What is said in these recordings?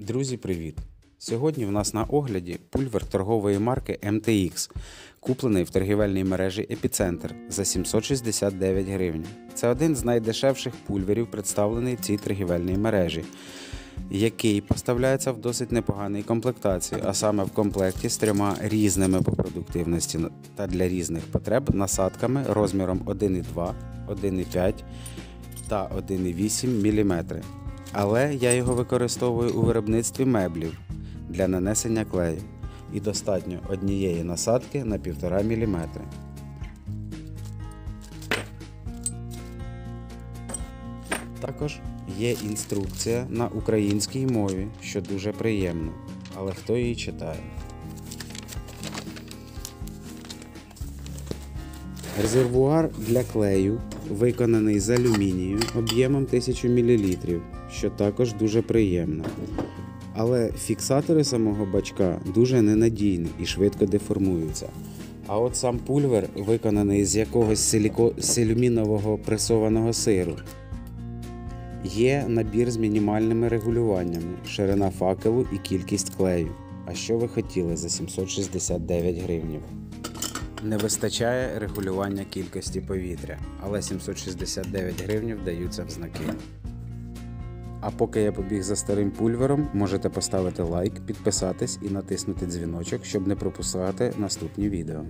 Друзі, привіт! Сьогодні в нас на огляді пульвер торгової марки MTX, куплений в торгівельній мережі Епіцентр за 769 гривень. Це один з найдешевших пульверів, представлений в цій торгівельній мережі, який поставляється в досить непоганій комплектації, а саме в комплекті з трьома різними по продуктивності та для різних потреб насадками розміром 1,2, 1,5 та 1,8 мм. Але я його використовую у виробництві меблів для нанесення клею. І достатньо однієї насадки на 1,5 мм. Також є інструкція на українській мові, що дуже приємно. Але хто її читає? Резервуар для клею виконаний з алюмінію об'ємом 1000 мл, що також дуже приємно. Але фіксатори самого бачка дуже ненадійні і швидко деформуються. А от сам пульвер виконаний з якогось силіко... силюмінового пресованого сиру. Є набір з мінімальними регулюваннями, ширина факелу і кількість клею. А що ви хотіли за 769 гривнів? Не вистачає регулювання кількості повітря, але 769 гривнів даються в знаки. А поки я побіг за старим пульвером, можете поставити лайк, підписатись і натиснути дзвіночок, щоб не пропускати наступні відео.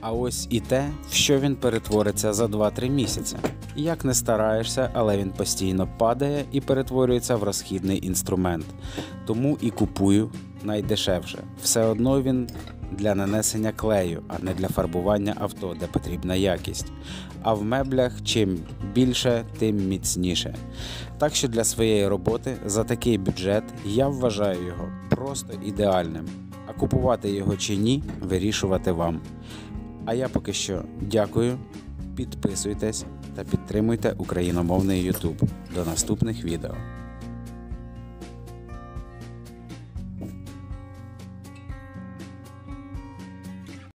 А ось і те, в що він перетвориться за 2-3 місяці. Як не стараєшся, але він постійно падає і перетворюється в розхідний інструмент. Тому і купую найдешевше. Все одно він для нанесення клею, а не для фарбування авто, де потрібна якість. А в меблях чим більше, тим міцніше. Так що для своєї роботи за такий бюджет я вважаю його просто ідеальним. А купувати його чи ні, вирішувати вам. А я поки що дякую, підписуйтесь та підтримуйте україномовний YouTube. До наступних відео.